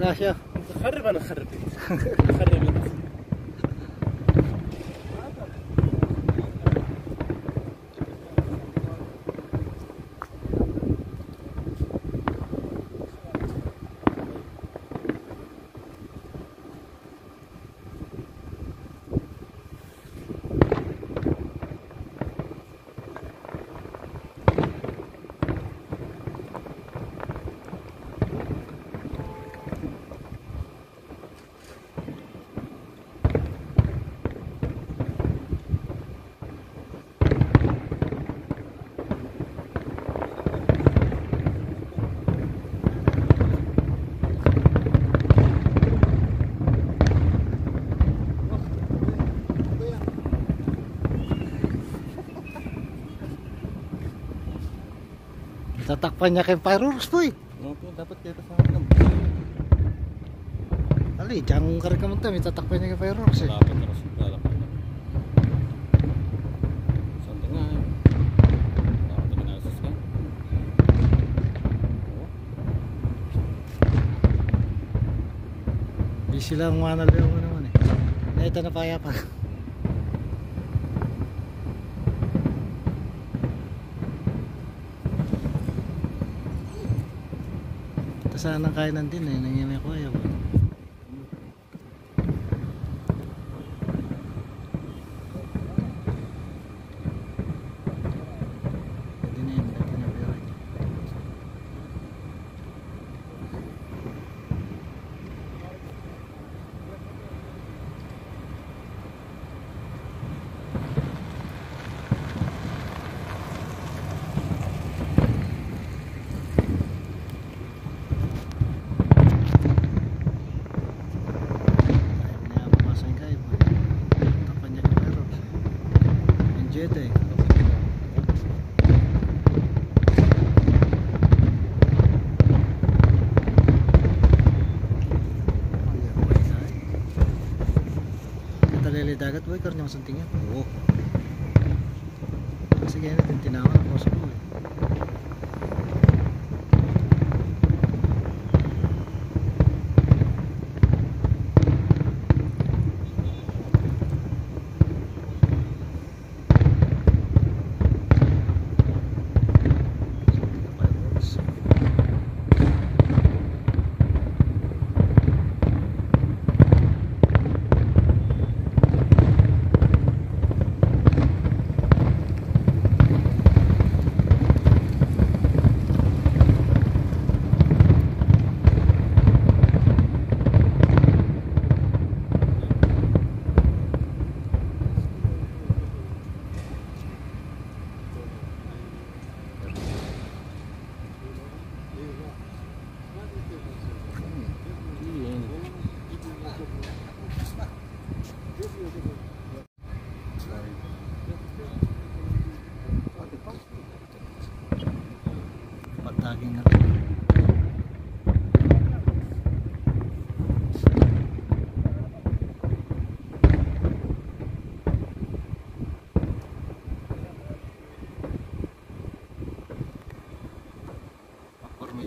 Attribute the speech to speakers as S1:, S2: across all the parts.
S1: ماشي
S2: خرب أنا اخرب اخرب
S1: Tatakpan niya kay fireworks boy.
S2: Opo, dapat kayo kasama ng
S1: Ali, diyan ka rin kamunta. May tatakpan niya kay fireworks eh.
S2: Dapat na kasi lalakad na. Sante nga eh. Dapat na ginasas ka. Oo.
S1: Di sila ang manal mo naman eh. Naita na paya pa. Ito sana ang kainan din eh. Nangyayari ko ayaw. Karnya ko santingan. Oo. Kasi kaya natin tinawa ng koso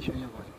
S1: show you what.